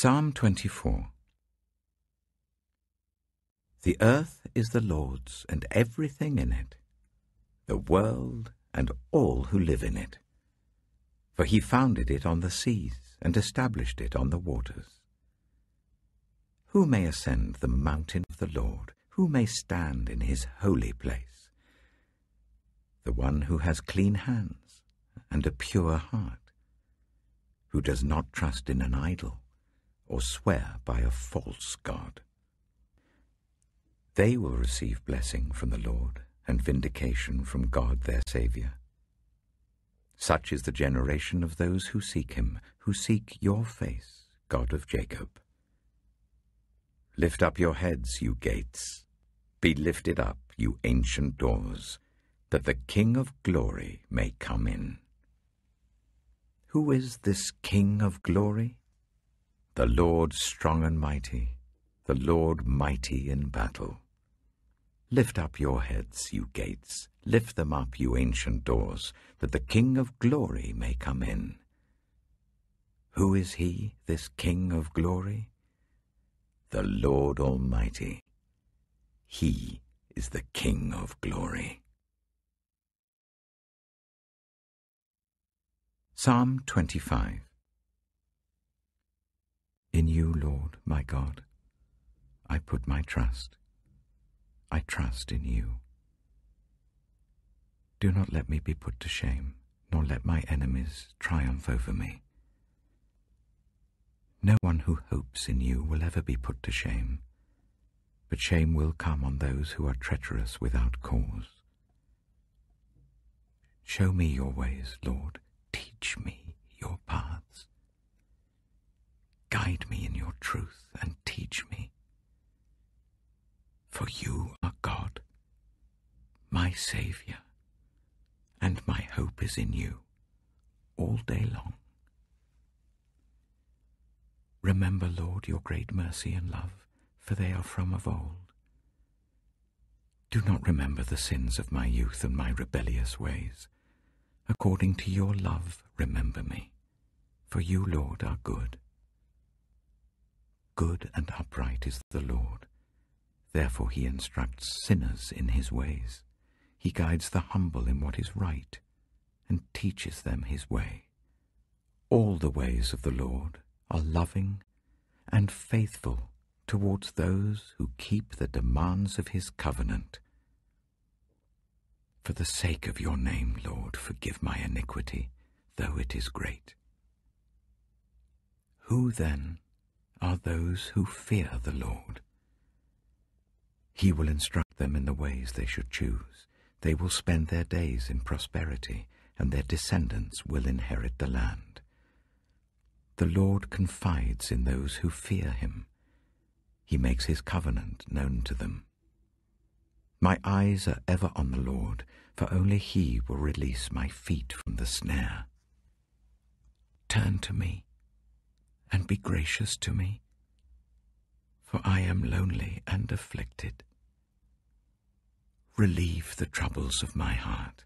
Psalm 24 The earth is the Lord's and everything in it, the world and all who live in it. For he founded it on the seas and established it on the waters. Who may ascend the mountain of the Lord? Who may stand in his holy place? The one who has clean hands and a pure heart, who does not trust in an idol or swear by a false god. They will receive blessing from the Lord and vindication from God their Saviour. Such is the generation of those who seek him, who seek your face, God of Jacob. Lift up your heads, you gates. Be lifted up, you ancient doors, that the King of glory may come in. Who is this King of glory? The Lord strong and mighty, the Lord mighty in battle. Lift up your heads, you gates, lift them up, you ancient doors, that the King of glory may come in. Who is he, this King of glory? The Lord Almighty. He is the King of glory. Psalm 25 In you, Lord, my God, I put my trust. I trust in you. Do not let me be put to shame, nor let my enemies triumph over me. No one who hopes in you will ever be put to shame, but shame will come on those who are treacherous without cause. Show me your ways, Lord. Teach me your paths. Guide me in your truth and teach me. For you are God, my Saviour, and my hope is in you all day long. Remember, Lord, your great mercy and love, for they are from of old. Do not remember the sins of my youth and my rebellious ways. According to your love, remember me, for you, Lord, are good. Good and upright is the Lord. Therefore he instructs sinners in his ways. He guides the humble in what is right, and teaches them his way. All the ways of the Lord are loving and faithful towards those who keep the demands of his covenant. For the sake of your name, Lord, forgive my iniquity, though it is great. Who then are those who fear the Lord? He will instruct them in the ways they should choose. They will spend their days in prosperity, and their descendants will inherit the land. The Lord confides in those who fear him. He makes his covenant known to them. My eyes are ever on the Lord, for only he will release my feet from the snare. Turn to me, and be gracious to me, for I am lonely and afflicted. Relieve the troubles of my heart,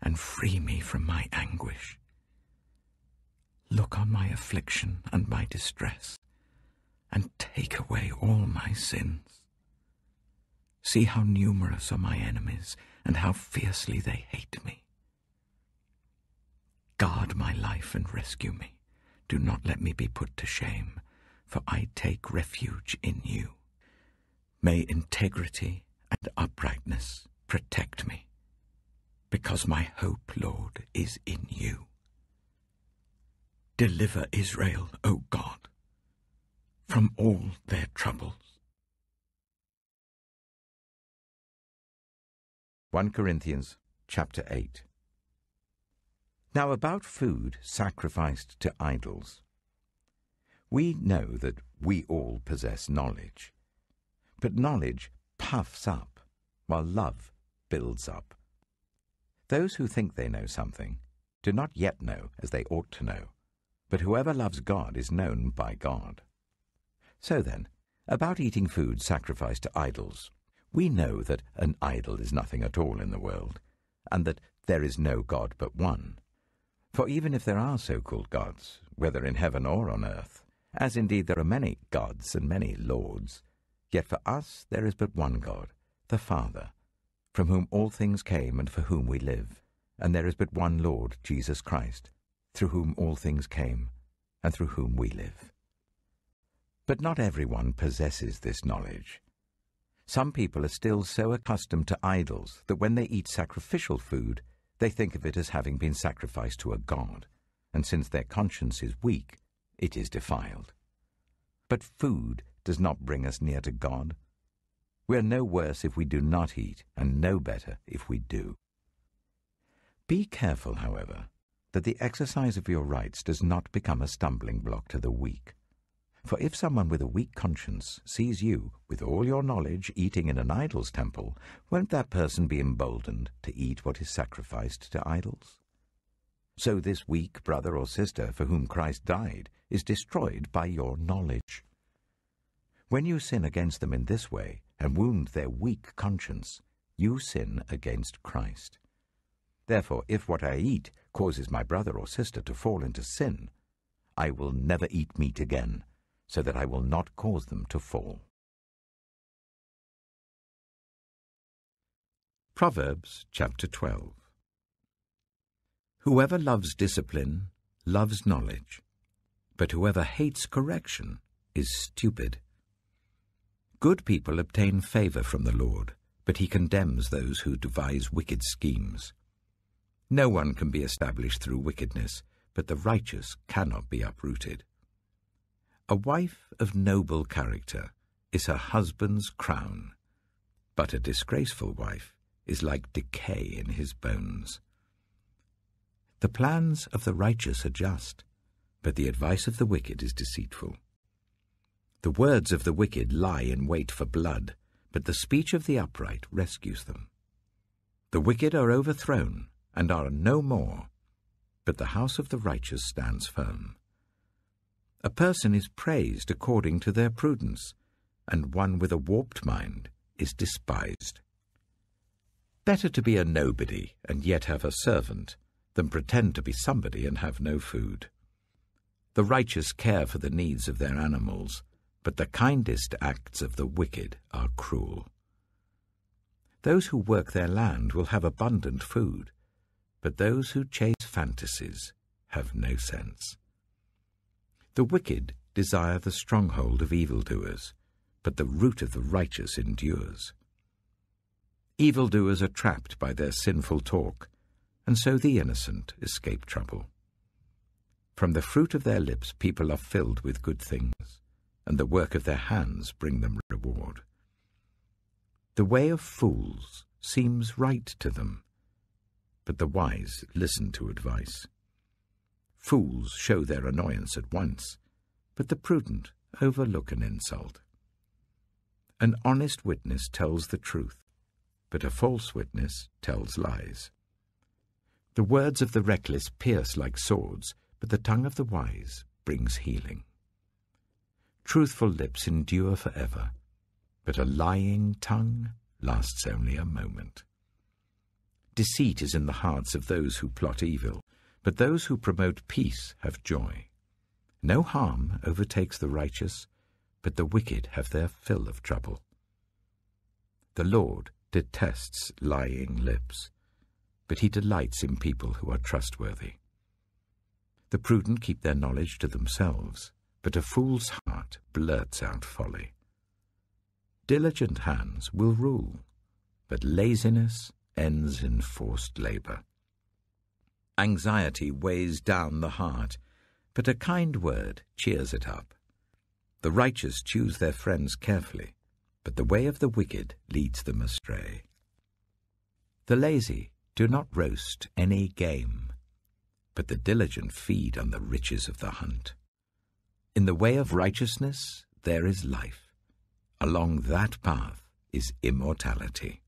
and free me from my anguish. Look on my affliction and my distress, and take away all my sins. See how numerous are my enemies, and how fiercely they hate me. Guard my life and rescue me. Do not let me be put to shame, for I take refuge in you. May integrity and uprightness protect me, because my hope, Lord, is in you. Deliver Israel, O God, from all their troubles. 1 Corinthians chapter 8 Now about food sacrificed to idols. We know that we all possess knowledge, but knowledge puffs up, while love builds up. Those who think they know something do not yet know as they ought to know but whoever loves God is known by God. So then, about eating food sacrificed to idols, we know that an idol is nothing at all in the world, and that there is no God but one. For even if there are so-called gods, whether in heaven or on earth, as indeed there are many gods and many lords. Yet for us there is but one God, the Father, from whom all things came and for whom we live. And there is but one Lord, Jesus Christ, through whom all things came and through whom we live. But not everyone possesses this knowledge. Some people are still so accustomed to idols that when they eat sacrificial food, they think of it as having been sacrificed to a god, and since their conscience is weak, it is defiled. But food does not bring us near to God. We are no worse if we do not eat, and no better if we do. Be careful, however, that the exercise of your rights does not become a stumbling block to the weak. For if someone with a weak conscience sees you, with all your knowledge, eating in an idol's temple, won't that person be emboldened to eat what is sacrificed to idols? So this weak brother or sister for whom Christ died is destroyed by your knowledge. When you sin against them in this way and wound their weak conscience, you sin against Christ. Therefore, if what I eat causes my brother or sister to fall into sin, I will never eat meat again so that I will not cause them to fall. Proverbs chapter 12 Whoever loves discipline loves knowledge, but whoever hates correction is stupid. Good people obtain favor from the Lord, but he condemns those who devise wicked schemes. No one can be established through wickedness, but the righteous cannot be uprooted. A wife of noble character is her husband's crown, but a disgraceful wife is like decay in his bones. The plans of the righteous are just, but the advice of the wicked is deceitful. The words of the wicked lie in wait for blood, but the speech of the upright rescues them. The wicked are overthrown and are no more, but the house of the righteous stands firm. A person is praised according to their prudence, and one with a warped mind is despised. Better to be a nobody and yet have a servant than pretend to be somebody and have no food. The righteous care for the needs of their animals, but the kindest acts of the wicked are cruel. Those who work their land will have abundant food, but those who chase fantasies have no sense. The wicked desire the stronghold of evildoers, but the root of the righteous endures. Evildoers are trapped by their sinful talk, and so the innocent escape trouble. From the fruit of their lips people are filled with good things, and the work of their hands bring them reward. The way of fools seems right to them, but the wise listen to advice. Fools show their annoyance at once, but the prudent overlook an insult. An honest witness tells the truth, but a false witness tells lies. The words of the reckless pierce like swords, but the tongue of the wise brings healing. Truthful lips endure forever, but a lying tongue lasts only a moment. Deceit is in the hearts of those who plot evil, but those who promote peace have joy. No harm overtakes the righteous, but the wicked have their fill of trouble. The Lord detests lying lips, but he delights in people who are trustworthy. The prudent keep their knowledge to themselves, but a fool's heart blurts out folly. Diligent hands will rule, but laziness ends in forced labour. Anxiety weighs down the heart, but a kind word cheers it up. The righteous choose their friends carefully, but the way of the wicked leads them astray. The lazy do not roast any game, but the diligent feed on the riches of the hunt. In the way of righteousness there is life. Along that path is immortality.